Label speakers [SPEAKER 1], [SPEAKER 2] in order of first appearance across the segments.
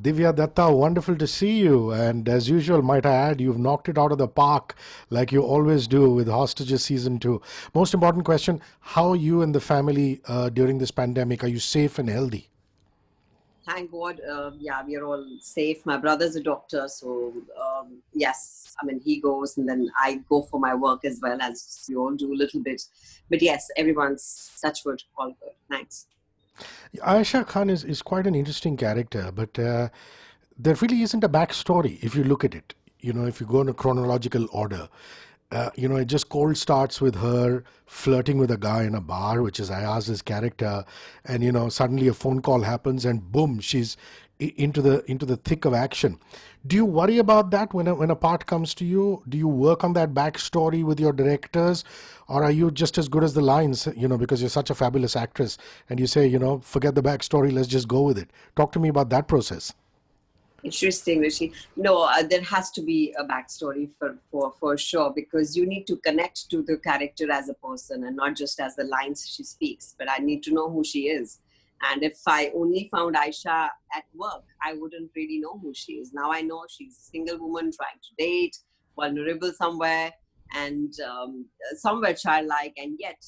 [SPEAKER 1] Divya Dutta, wonderful to see you. And as usual, might I add, you've knocked it out of the park like you always do with Hostages Season 2. Most important question How are you and the family uh, during this pandemic? Are you safe and healthy?
[SPEAKER 2] Thank God, uh, yeah, we are all safe. My brother's a doctor, so um, yes, I mean, he goes and then I go for my work as well, as we all do a little bit. But yes, everyone's touch wood, all good. Thanks.
[SPEAKER 1] Aisha Khan is, is quite an interesting character, but uh, there really isn't a backstory if you look at it. You know, if you go in a chronological order, uh, you know, it just cold starts with her flirting with a guy in a bar, which is Ayaz's character, and you know, suddenly a phone call happens, and boom, she's into the into the thick of action. Do you worry about that when a, when a part comes to you? Do you work on that backstory with your directors, or are you just as good as the lines? You know, because you're such a fabulous actress, and you say, you know, forget the backstory, let's just go with it. Talk to me about that process.
[SPEAKER 2] Interesting, Hrishi. No, uh, there has to be a backstory for, for for sure because you need to connect to the character as a person and not just as the lines she speaks. But I need to know who she is. And if I only found Aisha at work, I wouldn't really know who she is. Now I know she's a single woman trying to date, vulnerable somewhere, and um, somewhere childlike, and yet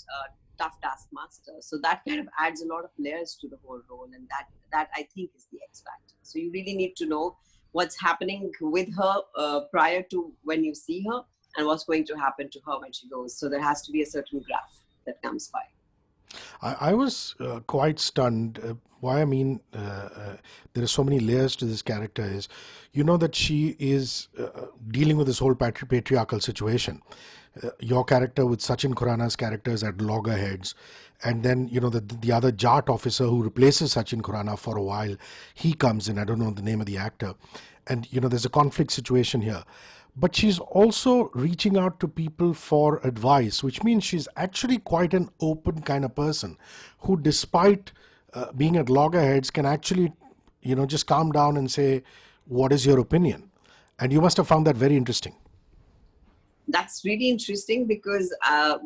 [SPEAKER 2] tough taskmaster. So that kind of adds a lot of layers to the whole role, and that that I think is the X factor. So you really need to know what's happening with her uh, prior to when you see her, and what's going to happen to her when she goes. So there has to be a certain graph that comes by.
[SPEAKER 1] I, I was uh, quite stunned. Uh, why I mean, uh, uh, there are so many layers to this character. Is you know that she is uh, dealing with this whole patri- patriarchal situation. Uh, your character with Sachin Khurana's characters at loggerheads, and then you know the the other Jat officer who replaces Sachin Khurana for a while, he comes in. I don't know the name of the actor, and you know there's a conflict situation here but she's also reaching out to people for advice, which means she's actually quite an open kind of person who, despite uh, being at loggerheads, can actually, you know, just calm down and say, What is your opinion? And you must have found that very interesting.
[SPEAKER 2] That's really interesting because uh,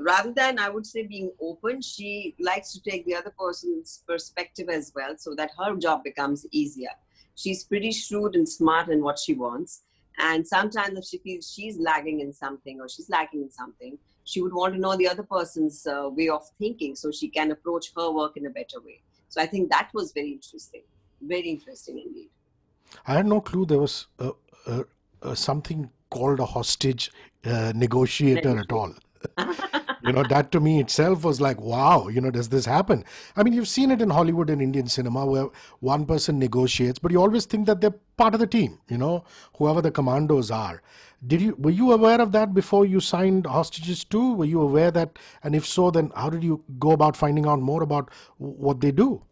[SPEAKER 2] rather than, I would say, being open, she likes to take the other person's perspective as well so that her job becomes easier. She's pretty shrewd and smart in what she wants and sometimes if she feels she's lagging in something or she's lacking in something, she would want to know the other person's uh, way of thinking so she can approach her work in a better way. So I think that was very interesting. Very interesting indeed.
[SPEAKER 1] I had no clue there was uh, uh, uh something called a hostage uh, negotiator at all. you know that to me itself was like wow you know does this happen? I mean you've seen it in hollywood and indian cinema where one person negotiates but you always think that they're part of the team you know whoever the commandos are. Did you were you aware of that before you signed hostages too were you aware that and if so then how did you go about finding out more about what they do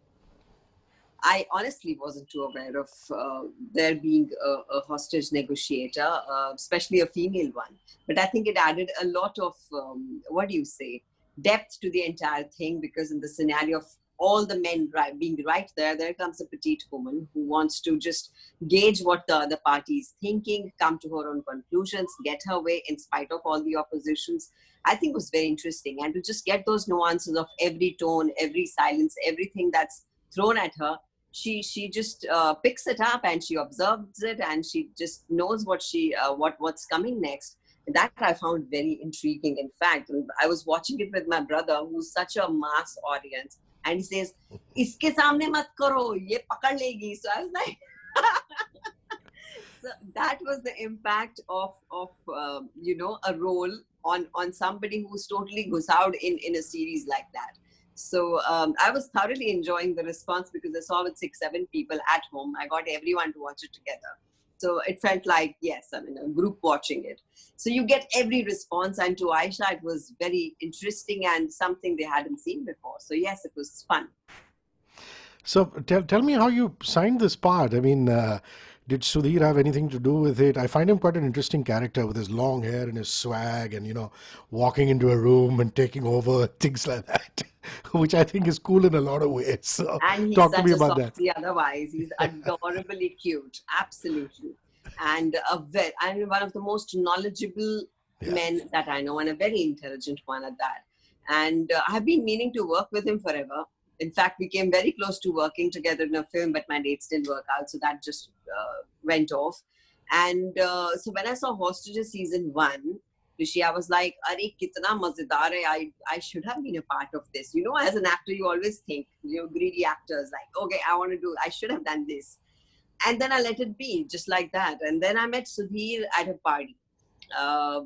[SPEAKER 2] I honestly wasn't too aware of uh, there being a, a hostage negotiator, uh, especially a female one. But I think it added a lot of, um, what do you say, depth to the entire thing because in the scenario of all the men right, being right there, there comes a petite woman who wants to just gauge what the other party is thinking, come to her own conclusions, get her way in spite of all the oppositions. I think was very interesting. And to just get those nuances of every tone, every silence, everything that's thrown at her she she just uh, picks it up and she observes it and she just knows what she uh, what what's coming next. That i found very intriguing. In fact i was watching it with my brother who's such a mass audience and he says iske samne mat karo ye pakad legi. So i was like so that was the impact of of um, you know a role on on somebody who's totally goes out in in a series like that so um, I was thoroughly enjoying the response because I saw with six, seven people at home. I got everyone to watch it together. So it felt like, yes, I mean, a group watching it. So you get every response. And to Aisha, it was very interesting and something they hadn't seen before. So, yes, it was fun.
[SPEAKER 1] So tell, tell me how you signed this part. I mean, uh, did Sudhir have anything to do with it? I find him quite an interesting character with his long hair and his swag and, you know, walking into a room and taking over, things like that. which I think is cool in a lot of ways. So
[SPEAKER 2] and he's
[SPEAKER 1] talk
[SPEAKER 2] to
[SPEAKER 1] me about that.
[SPEAKER 2] Otherwise, he's adorably cute, absolutely, and a very and one of the most knowledgeable yeah. men that I know, and a very intelligent one at that. And uh, I've been meaning to work with him forever. in fact, we came very close to working together in a film, but my dates didn't work out, so that just uh, went off. And uh, so when I saw Hostages season one, I was like, kitna mazedar hai. I, I should have been a part of this. You know, as an actor, you always think, you know, greedy actors, like, okay, I want to do, I should have done this. And then I let it be, just like that. And then I met Sudhir at a party. Uh,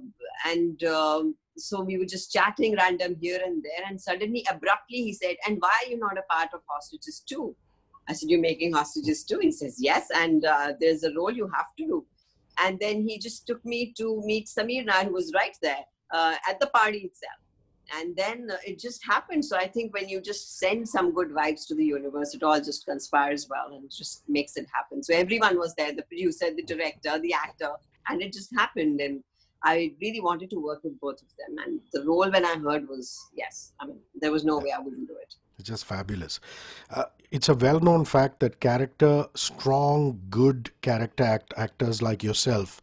[SPEAKER 2] and um, so we were just chatting random here and there. And suddenly, abruptly, he said, And why are you not a part of Hostages too? I said, You're making Hostages too? He says, Yes. And uh, there's a role you have to do. And then he just took me to meet Sameer Nair, who was right there uh, at the party itself. And then uh, it just happened. So I think when you just send some good vibes to the universe, it all just conspires well and just makes it happen. So everyone was there the producer, the director, the actor, and it just happened. And I really wanted to work with both of them. And the role when I heard was yes. I mean, there was no way I wouldn't do it.
[SPEAKER 1] It's just fabulous. Uh, it's a well known fact that character, strong, good character act, actors like yourself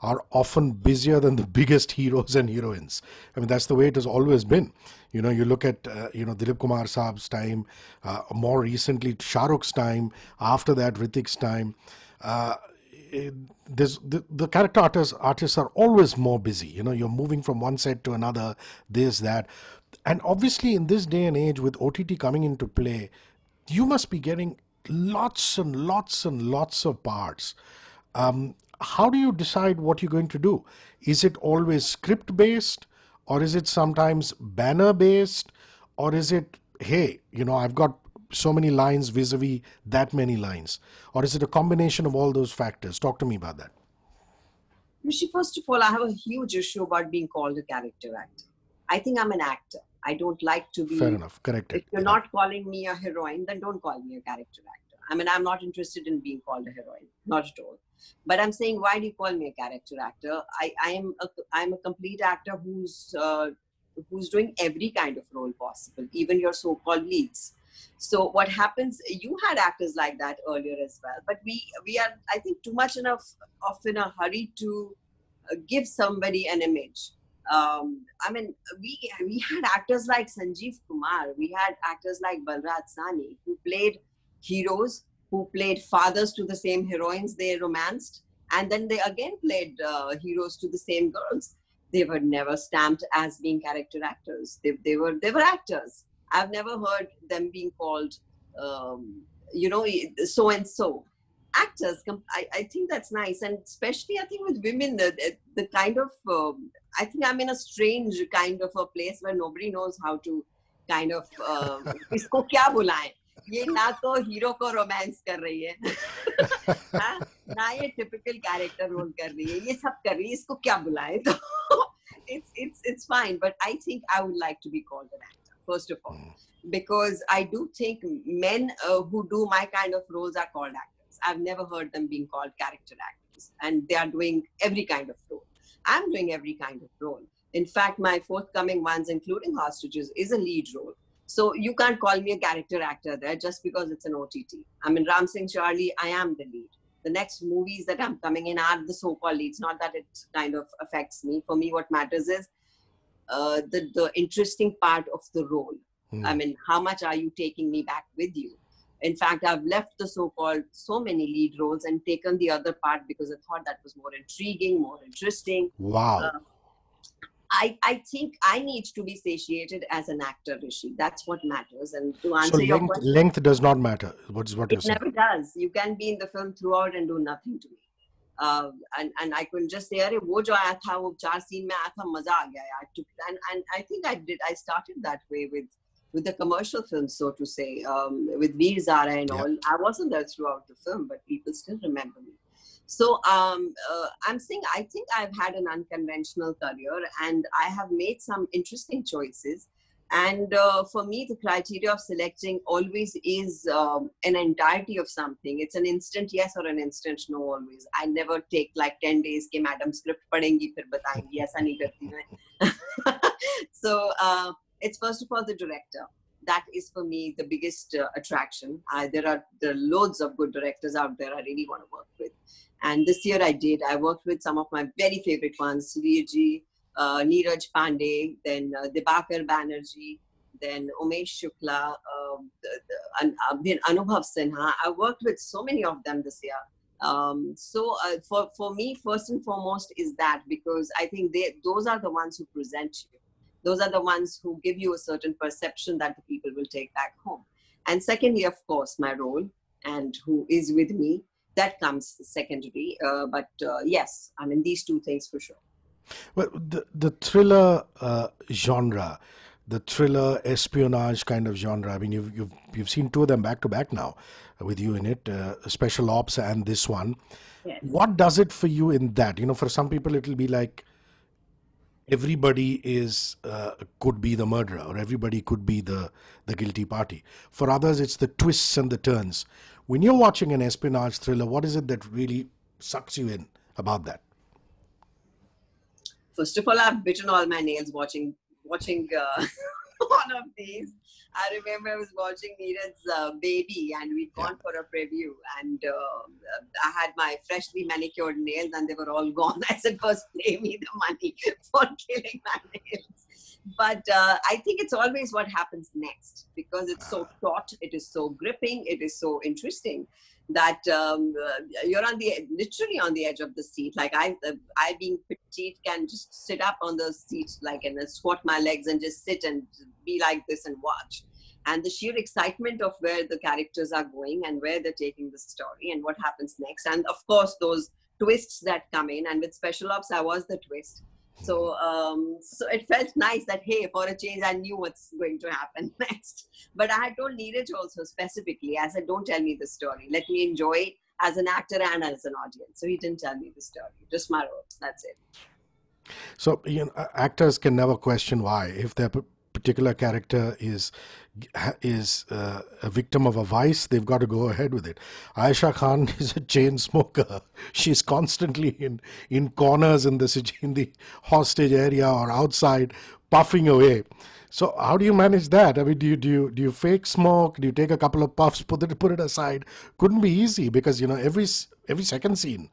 [SPEAKER 1] are often busier than the biggest heroes and heroines. I mean, that's the way it has always been. You know, you look at, uh, you know, Dilip Kumar Saab's time, uh, more recently, Shah Rukh's time, after that, Hrithik's time. Uh, it, the, the character artists, artists are always more busy. You know, you're moving from one set to another, this, that and obviously in this day and age with ott coming into play you must be getting lots and lots and lots of parts. Um, how do you decide what you're going to do? Is it always script based or is it sometimes banner based or is it hey you know i've got so many lines vis-a-vis that many lines? Or is it a combination of all those factors? Talk to me about that.
[SPEAKER 2] Hrishi, first of all, I have a huge issue about being called a character actor. I think I'm an actor. I don't like to be.
[SPEAKER 1] Fair enough. Correct.
[SPEAKER 2] If you're yeah. not calling me a heroine, then don't call me a character actor. I mean, I'm not interested in being called a heroine, not at all. But I'm saying, why do you call me a character actor? I, I am a, I'm a complete actor who's uh, who's doing every kind of role possible, even your so-called leads. So what happens? You had actors like that earlier as well, but we we are, I think, too much enough of in a hurry to uh, give somebody an image um, I mean, we we had actors like Sanjeev Kumar, we had actors like Balraj Sahni who played heroes, who played fathers to the same heroines they romanced, and then they again played uh, heroes to the same girls. They were never stamped as being character actors. They, they were they were actors. I've never heard them being called, um, you know, so and so actors I, I think that's nice and especially i think with women the, the kind of um, i think i'm in a strange kind of a place where nobody knows how to kind of uh, इसको क्या बुलाएं ये ना तो hero को romance कर रही है हाँ? ना ये टिपिकल कैरेक्टर रोल कर रही है ये सब कर रही है इसको क्या बुलाएं तो it's it's it's fine but i think i would like to be called an actor first of all because i do think men uh, who do my kind of roles are called actors I've never heard them being called character actors, and they are doing every kind of role. I'm doing every kind of role. In fact, my forthcoming ones, including Hostages, is a lead role. So you can't call me a character actor there just because it's an OTT. I mean, Ram Singh Charlie, I am the lead. The next movies that I'm coming in are the so-called leads. Not that it kind of affects me. For me, what matters is uh, the the interesting part of the role. Mm. I mean, how much are you taking me back with you? in fact i've left the so-called so many lead roles and taken the other part because i thought that was more intriguing more interesting
[SPEAKER 1] wow uh,
[SPEAKER 2] I, I think I need to be satiated as an actor, Hrishi. That's what matters. And to answer
[SPEAKER 1] so length, your
[SPEAKER 2] question,
[SPEAKER 1] length does not matter. What is what
[SPEAKER 2] it never saying. does. You can be in the film throughout and do nothing to me. Uh, and and I couldn't just say, "अरे वो जो आया था वो चार scene में आया था मजा आ गया यार." And and I think I did. I started that way with with the commercial films, so to say, um, with Veer-Zaara and all. I wasn't there throughout the film, but people still remember me. So um, uh, I'm saying I think I've had an unconventional career and I have made some interesting choices. And uh, for me, the criteria of selecting always is um, an entirety of something. It's an instant yes or an instant no always. I never take like 10 days ke madam script padhengi fir batayengi aisa nahi karti main. so uh, it's first of all the director that is for me the biggest uh, attraction I, there are there are loads of good directors out there i really want to work with and this year i did i worked with some of my very favorite ones Sudhirji, uh, Neeraj Pandey, then uh, Banerjee, then Umesh Shukla, uh, the, the, uh, Anubhav Sinha. I worked with so many of them this year. Um, so uh, for, for me, first and foremost is that because I think they, those are the ones who present you. Those are the ones who give you a certain perception that the people will take back home. And secondly, of course, my role and who is with me, that comes secondary. Uh, but uh, yes, I mean, these two things for sure.
[SPEAKER 1] Well, the, the thriller uh, genre, the thriller espionage kind of genre. I mean, you've you've you've seen two of them back to back now, with you in it, uh, Special Ops and this one. Yes. What does it for you in that? You know, for some people it'll be like everybody is uh, could be the murderer or everybody could be the the guilty party. For others, it's the twists and the turns. When you're watching an espionage thriller, what is it that really sucks you in about that?
[SPEAKER 2] First of all, I've bitten all my nails watching watching uh, one of these. I remember I was watching Neeraj's uh, baby, and we'd gone for a preview, and uh, I had my freshly manicured nails, and they were all gone. I said, first pay me the money for killing my nails." But uh, I think it's always what happens next because it's so ah. taut, it is so gripping, it is so interesting that um, uh, you're on the literally on the edge of the seat. Like I, uh, I being petite can just sit up on the seat like and squat my legs and just sit and be like this and watch. And the sheer excitement of where the characters are going and where they're taking the story and what happens next. And of course, those twists that come in. And with Special Ops, I was the twist. So, um, so it felt nice that hey, for a change, I knew what's going to happen next. But I had told Neeraj also specifically, I said, "Don't tell me the story. Let me enjoy it as an actor and as an audience." So he didn't tell me the story. Just my role. That's it.
[SPEAKER 1] So you know, actors can never question why if their particular character is is uh, a victim of a vice, they've got to go ahead with it. Ayesha Khan is a chain smoker. She's constantly in in corners in the in the hostage area or outside, puffing away. So how do you manage that? I mean, do you do you do you fake smoke? Do you take a couple of puffs, put it put it aside? Couldn't be easy because you know every every second scene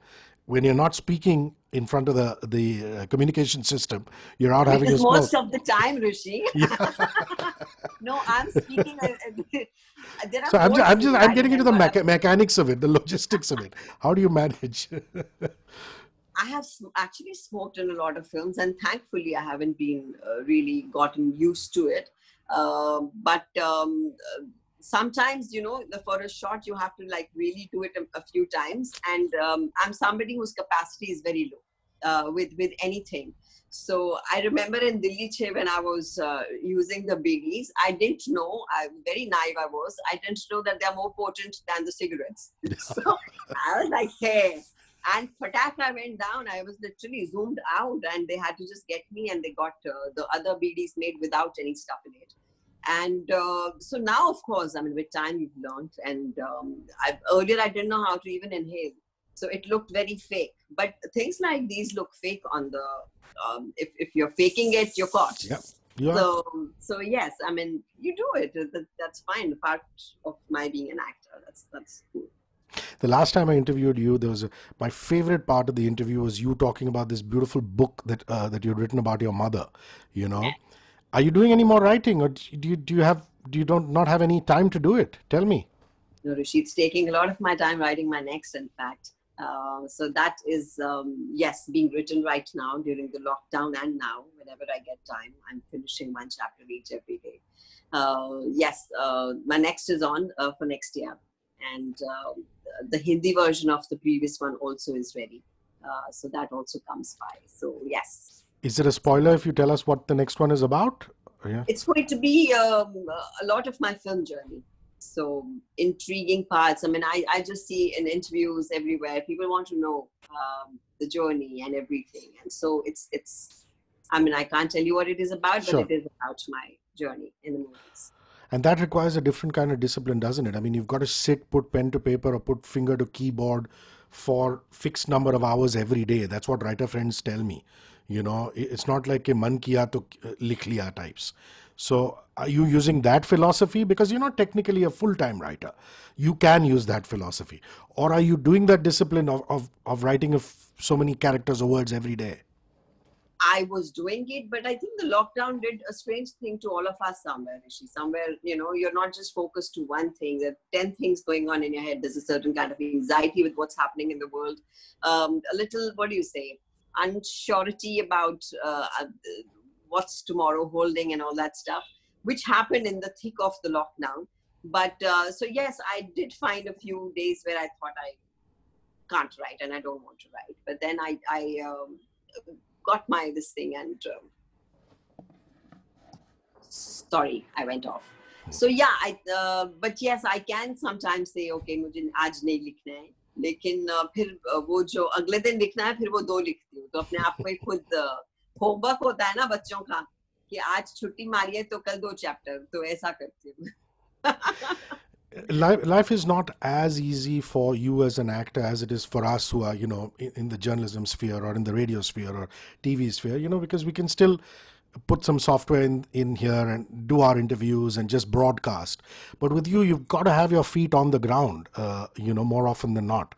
[SPEAKER 1] when you're not speaking in front of the the uh, communication system, you're out having a
[SPEAKER 2] smoke. most of the time, Hrishi. no, I'm speaking. Uh,
[SPEAKER 1] uh so I'm just, I'm just I'm getting into the mecha- mechanics of it, the logistics of it. How do you manage?
[SPEAKER 2] I have actually smoked in a lot of films, and thankfully, I haven't been uh, really gotten used to it. Uh, but um, sometimes you know for a shot you have to like really do it a, a few times. And um, i'm somebody whose capacity is very low uh, with with anything. So i remember in Dilli Chhe when i was uh, using the biggies i didn't know i'm very naive i was i didn't know that they're more potent than the cigarettes. So i was like hey. And Fatak, I went down. I was literally zoomed out, and they had to just get me, and they got uh, the other bidis made without any stuff in it and uh, so now of course i mean with time you've learned and um, I, earlier i didn't know how to even inhale so it looked very fake but things like these look fake on the um, if, if you're faking it you're caught
[SPEAKER 1] yeah.
[SPEAKER 2] So, so yes, I mean, you do it. That's fine. Part of my being an actor. That's that's cool.
[SPEAKER 1] The last time I interviewed you, there was a, my favorite part of the interview was you talking about this beautiful book that uh, that you'd written about your mother. You know. Are you doing any more writing, or do you do you have do you don't not have any time to do it? Tell me.
[SPEAKER 2] No, Hrishi, it's taking a lot of my time writing my next. In fact, uh, so that is um, yes being written right now during the lockdown and now whenever I get time, I'm finishing one chapter each every day. Uh, yes, uh, my next is on uh, for next year, and uh, the Hindi version of the previous one also is ready. Uh, so that also comes by. So yes,
[SPEAKER 1] is it a spoiler if you tell us what the next one is about?
[SPEAKER 2] Yeah. It's going to be um, a lot of my film journey. So intriguing parts. I mean, I, I just see in interviews everywhere, people want to know um, the journey and everything. And so it's, it's, I mean, I can't tell you what it is about, sure. but it is about my journey in the movies.
[SPEAKER 1] And that requires a different kind of discipline, doesn't it? I mean, you've got to sit, put pen to paper, or put finger to keyboard for fixed number of hours every day. That's what writer friends tell me. You know, it's not like a man kiya to uh, likh liya types. So are you using that philosophy? Because you're not technically a full-time writer. You can use that philosophy. Or are you doing that discipline of, of, of writing of so many characters or words every day?
[SPEAKER 2] I was doing it, but I think the lockdown did a strange thing to all of us somewhere, Hrishi. Somewhere, you know, you're not just focused to one thing. There are 10 things going on in your head. There's a certain kind of anxiety with what's happening in the world. Um, a little, what do you say, unsurety about uh, uh, what's tomorrow holding and all that stuff, which happened in the thick of the lockdown. But uh, so, yes, I did find a few days where I thought I can't write and I don't want to write. But then I, I um, got my this thing and um, sorry i went off so yeah i uh, but yes i can sometimes say okay मुझे आज नहीं लिखना है लेकिन uh, फिर uh, वो जो अगले दिन लिखना है फिर वो दो लिखती हूँ तो अपने आप को खुद होमवर्क होता है ना बच्चों का कि आज छुट्टी मारी है तो कल दो चैप्टर तो ऐसा करती हूँ
[SPEAKER 1] life, life is not as easy for you as an actor as it is for us who are you know in, in, the journalism sphere or in the radio sphere or tv sphere you know because we can still put some software in, in here and do our interviews and just broadcast but with you you've got to have your feet on the ground uh, you know more often than not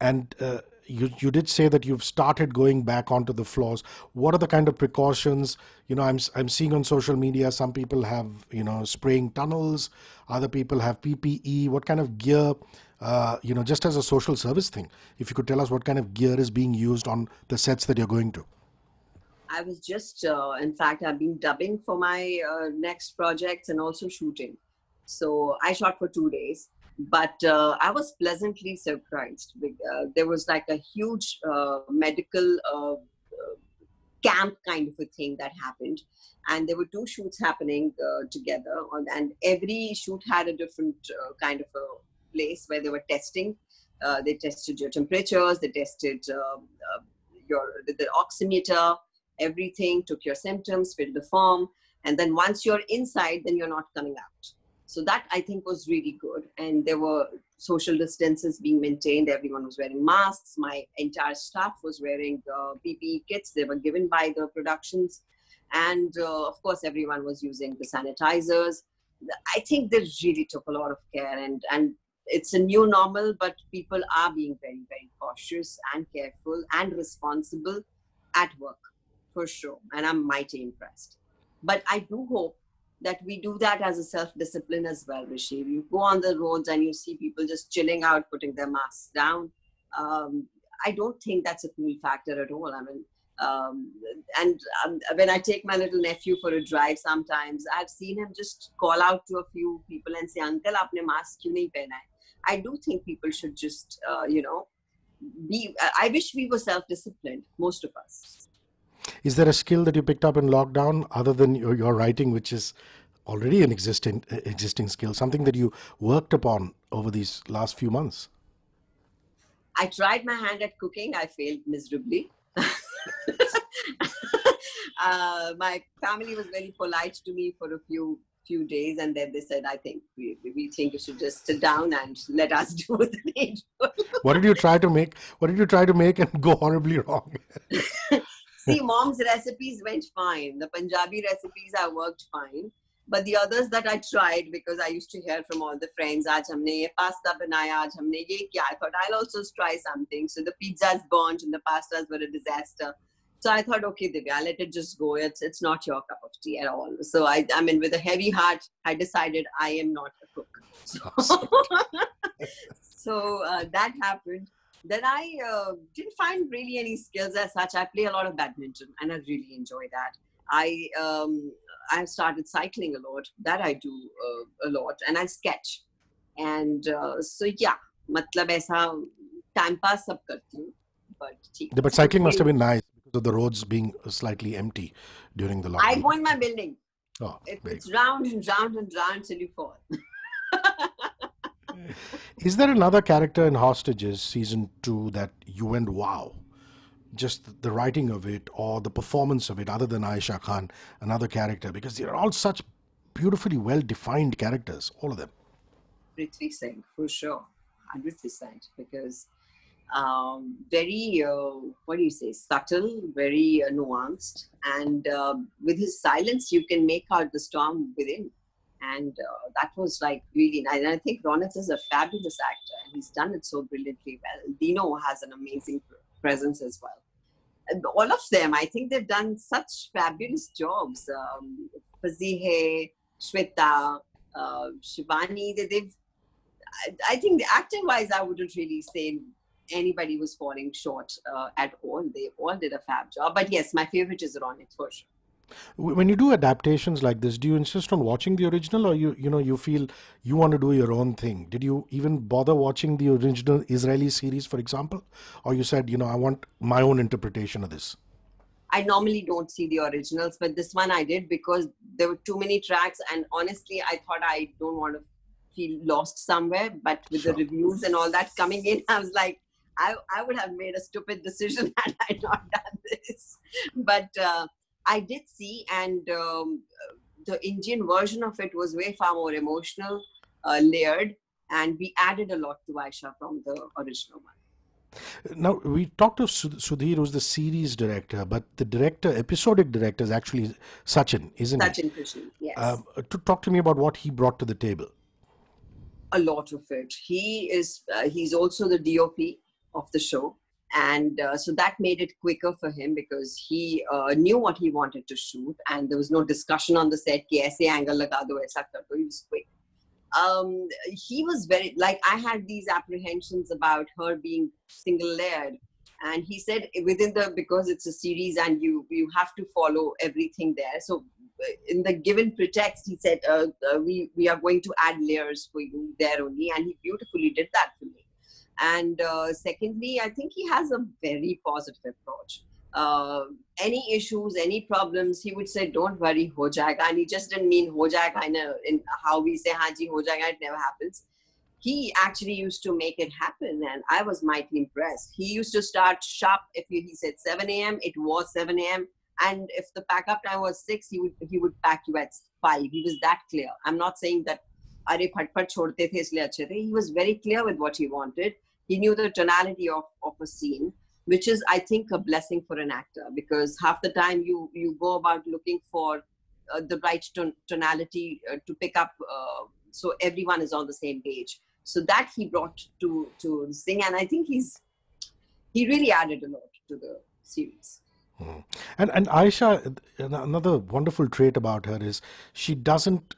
[SPEAKER 1] and uh, you you did say that you've started going back onto the floors. What are the kind of precautions? You know, I'm I'm seeing on social media some people have you know spraying tunnels, other people have PPE. What kind of gear? Uh, you know, just as a social service thing, if you could tell us what kind of gear is being used on the sets that you're going to.
[SPEAKER 2] I was just, uh, in fact, I've been dubbing for my uh, next projects and also shooting. So I shot for two days but uh, I was pleasantly surprised. Uh, there was like a huge uh, medical uh, camp kind of a thing that happened, and there were two shoots happening together, on, and every shoot had a different kind of a place where they were testing. they tested your temperatures, they tested um, your the, the oximeter, everything, took your symptoms, filled the form, and then once you're inside, then you're not coming out so that I think was really good. And there were social distances being maintained. Everyone was wearing masks. My entire staff was wearing uh, PPE kits. They were given by the productions. And uh, of course, everyone was using the sanitizers. I think they really took a lot of care and, and it's a new normal, but people are being very, very cautious and careful and responsible at work for sure. And I'm mighty impressed. But I do hope that we do that as a self discipline as well, Hrishi. You go on the roads and you see people just chilling out, putting their masks down. Um, I don't think that's a cool factor at all. I mean, um, and um, when I take my little nephew for a drive sometimes, I've seen him just call out to a few people and say, Uncle, aapne mask kyun nahi pehna? I do think people should just, uh, you know, be, I wish we were self disciplined, most of us.
[SPEAKER 1] Is there a skill that you picked up in lockdown other than your, your writing, which is already an existing existing skill, something that you worked upon over these last few months?
[SPEAKER 2] I tried my hand at cooking. I failed miserably. uh, my family was very polite to me for a few few days, and then they said, "I think we, we think you should just sit down and let us do the needful."
[SPEAKER 1] what did you try to make? What did you try to make and go horribly wrong?
[SPEAKER 2] See, mom's recipes went fine. The Punjabi recipes I worked fine. But the others that I tried, because I used to hear from all the friends, aaj humne ye pasta banaya, aaj humne ye kya. I thought I'll also try something. So the pizzas burnt and the pastas were a disaster. So I thought, okay, Divya, let it just go. It's it's not your cup of tea at all. So I, I mean, with a heavy heart, I decided I am not a cook. So, so uh, that happened. then I uh, didn't find really any skills as such. I play a lot of badminton and I really enjoy that. I um, I started cycling a lot. That I do uh, a lot, and I sketch. And uh, so yeah, मतलब ऐसा time pass सब करती हूँ. But
[SPEAKER 1] yeah, but cycling must have been nice because of the roads being slightly empty during the lockdown.
[SPEAKER 2] I go in my building. Oh, it, it's round and round and round till you fall.
[SPEAKER 1] Is there another character in Hostages season two that you went wow? Just the writing of it or the performance of it, other than Aisha Khan, another character, because they're all such beautifully well defined characters, all of them.
[SPEAKER 2] Prithvi Singh, for sure, 100%, because um, very, uh, what do you say, subtle, very uh, nuanced, and uh, with his silence, you can make out the storm within and uh, that was like really nice. And I think Ronit is a fabulous actor, and he's done it so brilliantly well. Dino has an amazing presence as well. all of them. I think they've done such fabulous jobs. Um, Fazihe, Shweta, uh, Shivani, they, they've. I, I think the acting-wise, I wouldn't really say anybody was falling short uh, at all. They all did a fab job. But yes, my favorite is Ronak for sure.
[SPEAKER 1] When you do adaptations like this, do you insist on watching the original, or you you know you feel you want to do your own thing? Did you even bother watching the original Israeli series, for example, or you said you know I want my own interpretation of this?
[SPEAKER 2] I normally don't see the originals, but this one I did because there were too many tracks, and honestly, I thought I don't want to feel lost somewhere. But with sure. the reviews and all that coming in, I was like, I, I would have made a stupid decision had I not done this. But uh, I did see, and um, the Indian version of it was way far more emotional, uh, layered, and we added a lot to Aisha from the original one.
[SPEAKER 1] Now we talked to Sudhir, who's the series director, but the director, episodic director, is actually Sachin, isn't
[SPEAKER 2] Sachin he? Sachin Krishnan, yes. Um,
[SPEAKER 1] to talk to me about what he brought to the table.
[SPEAKER 2] A lot of it. He is. Uh, he's also the DOP of the show and uh, so that made it quicker for him because he uh, knew what he wanted to shoot and there was no discussion on the set ki aise angle laga do aisa kar do he was quick. Um, he was very like i had these apprehensions about her being single layered and he said within the because it's a series and you you have to follow everything there. So uh, in the given pretext he said uh, uh, we we are going to add layers for you there only and he beautifully did that for me and uh, secondly, I think he has a very positive approach. Uh, any issues, any problems, he would say, "Don't worry, ho jayega." And he just didn't mean ho jayega in, a, in how we say "Haji ho jayega." It never happens. He actually used to make it happen, and I was mightily impressed. He used to start sharp. If he said 7 a.m., it was 7 a.m. And if the pack up time was six, he would he would pack you at five. He was that clear. I'm not saying that अरे फटफट छोड़ते थे इसलिए अच्छे थे he was very clear with what he wanted he knew the tonality of, of a scene which is i think a blessing for an actor because half the time you you go about looking for uh, the right ton- tonality uh, to pick up uh, so everyone is on the same page so that he brought to to sing and i think he's he really added a lot to the series
[SPEAKER 1] hmm. and and aisha another wonderful trait about her is she doesn't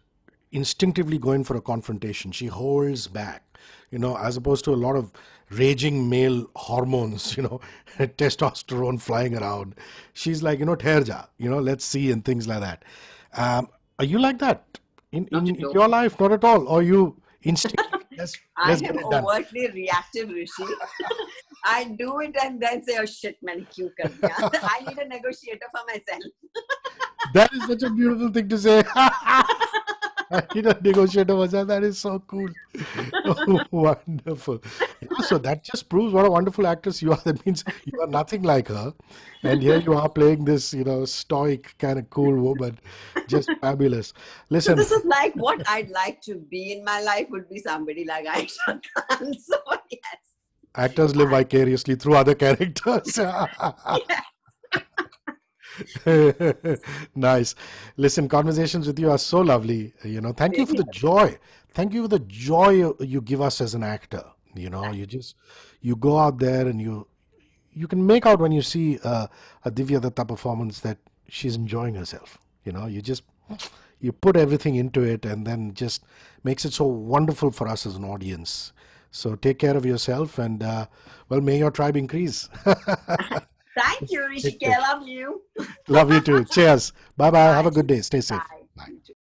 [SPEAKER 1] instinctively go in for a confrontation. She holds back, you know, as opposed to a lot of raging male hormones, you know, testosterone flying around. She's like, you know, terja, you know, let's see, and things like that. Um, are you like that in, in, in your life? Not at all. Or you instinctively?
[SPEAKER 2] Let's, let's I am overtly reactive, Hrishi. I do it and then say, oh shit, man, I need a negotiator for myself.
[SPEAKER 1] that is such a beautiful thing to say. You know, negotiator was that. That is so cool. Oh, wonderful. So that just proves what a wonderful actress you are. That means you are nothing like her. And here you are playing this, you know, stoic, kind of cool woman. Just fabulous. Listen.
[SPEAKER 2] So this is like what I'd like to be in my life would be somebody like Aisha Khan. So, yes.
[SPEAKER 1] Actors live vicariously through other characters. yeah. nice. Listen, conversations with you are so lovely. You know, thank you for the joy. Thank you for the joy you give us as an actor. You know, you just you go out there and you you can make out when you see uh, a Divya Dutta performance that she's enjoying herself. You know, you just you put everything into it and then just makes it so wonderful for us as an audience. So take care of yourself and uh, well, may your tribe increase.
[SPEAKER 2] Thank you, Hrishikay. I love you.
[SPEAKER 1] love you too. Cheers. Bye bye. Have a good day. Stay safe. Bye.